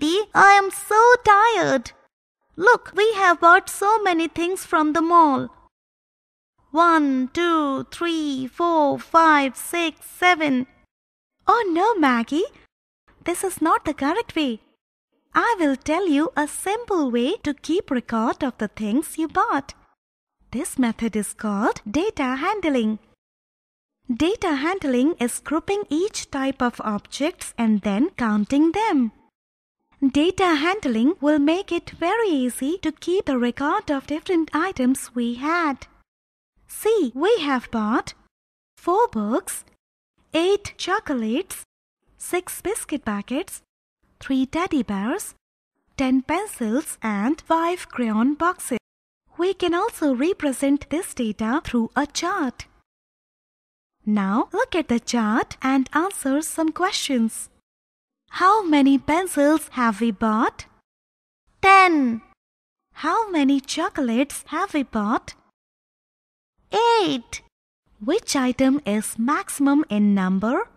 I am so tired. Look, we have bought so many things from the mall. One, two, three, four, five, six, seven. Oh no, Maggie. This is not the correct way. I will tell you a simple way to keep record of the things you bought. This method is called data handling. Data handling is grouping each type of objects and then counting them. Data handling will make it very easy to keep a record of different items we had. See, we have bought 4 books, 8 chocolates, 6 biscuit packets, 3 teddy bears, 10 pencils and 5 crayon boxes. We can also represent this data through a chart. Now look at the chart and answer some questions. How many pencils have we bought? 10. How many chocolates have we bought? 8. Which item is maximum in number?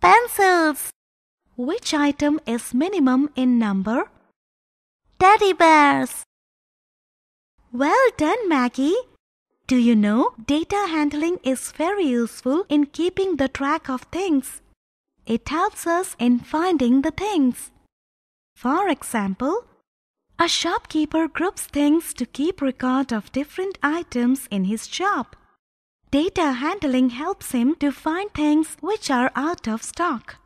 Pencils. Which item is minimum in number? Teddy bears. Well done, Maggie. Do you know data handling is very useful in keeping the track of things? It helps us in finding the things. For example, a shopkeeper groups things to keep record of different items in his shop. Data handling helps him to find things which are out of stock.